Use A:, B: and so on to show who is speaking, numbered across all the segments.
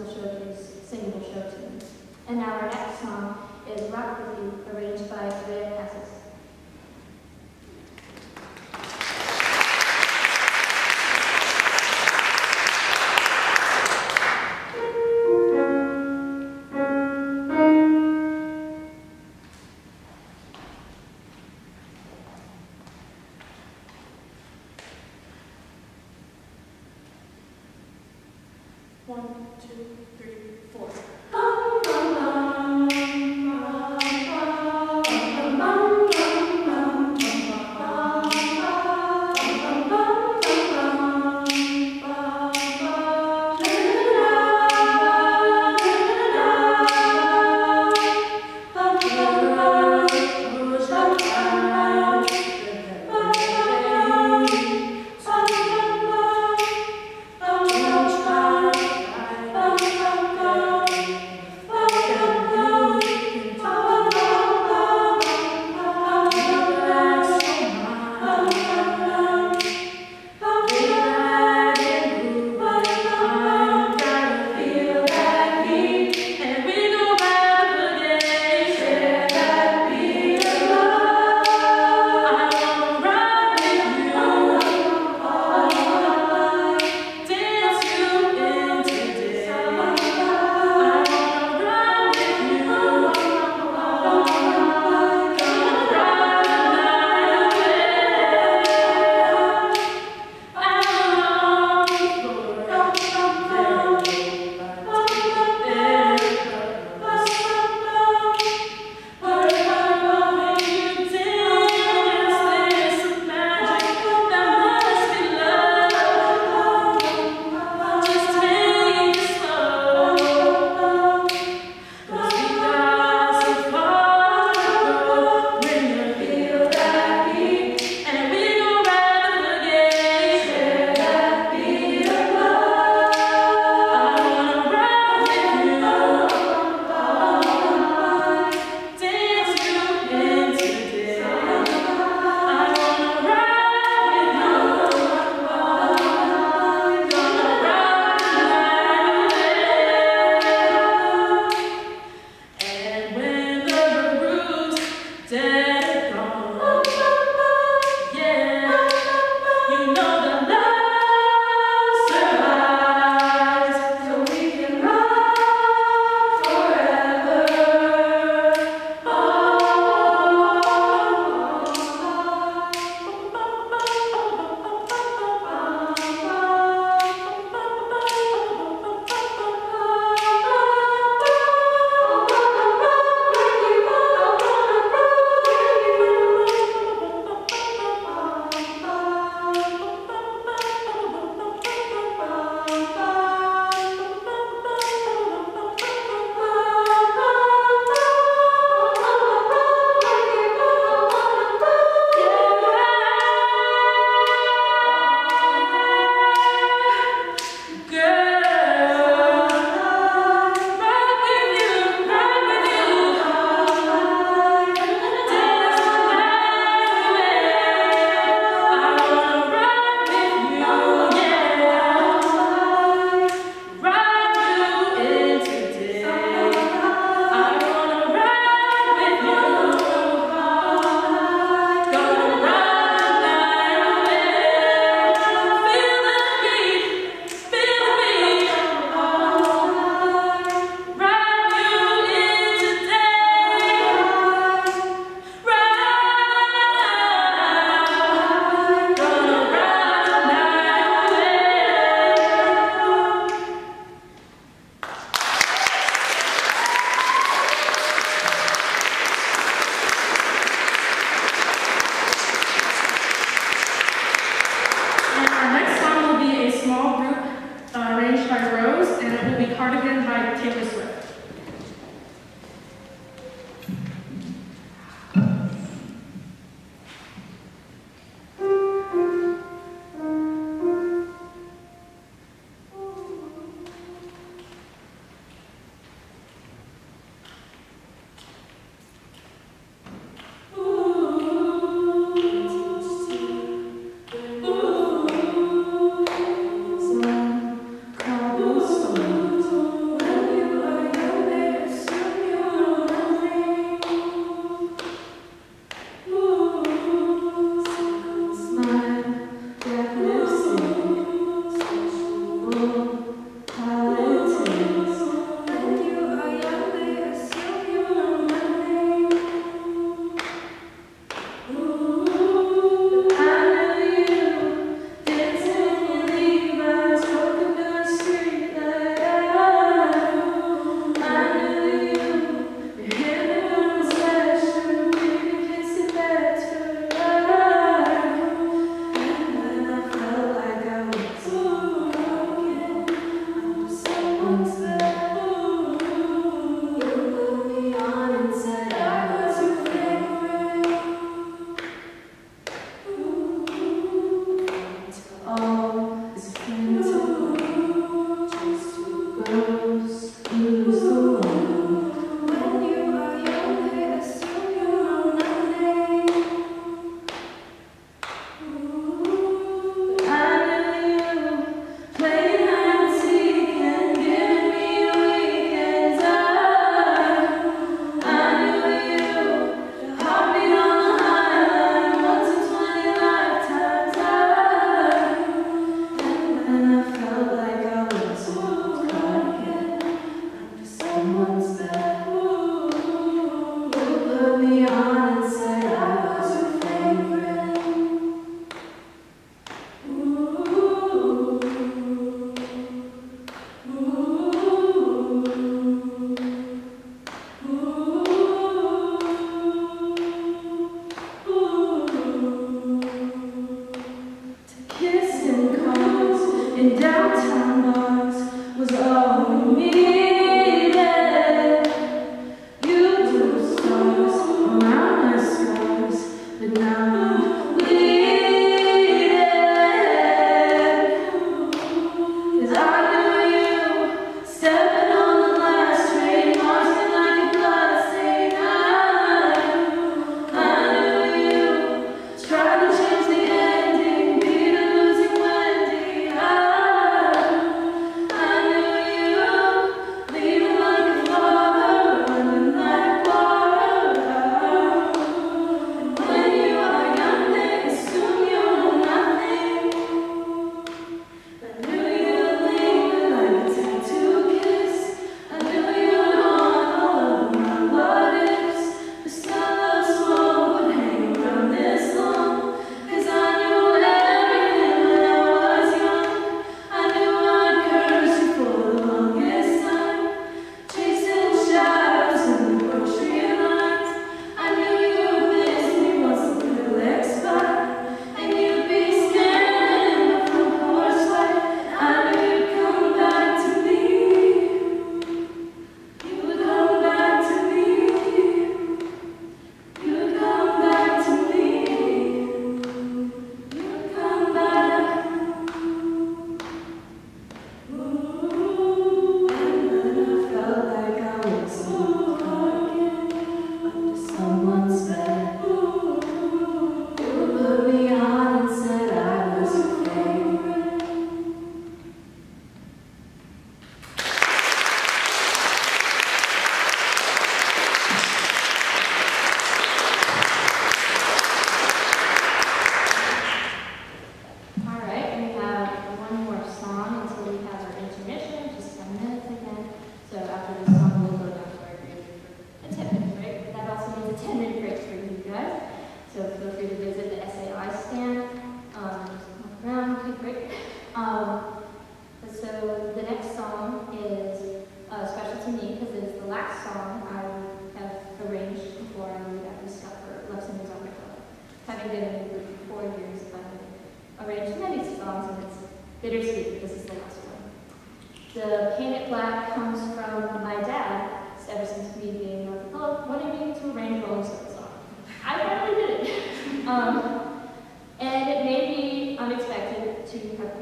A: classical showcase, single show tunes. And now our next song is Rock With You, arranged by
B: Rayah Kassis.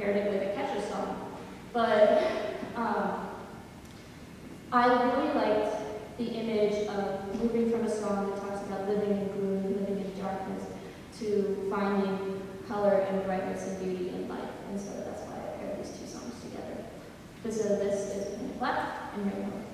B: compared it
A: with a Kesha song. But um, I really liked the image of moving from a song that talks about living in gloom, living in darkness, to finding color and brightness and beauty in life. And so that's why I paired these two songs together. This, uh, this is Black and Rainbow.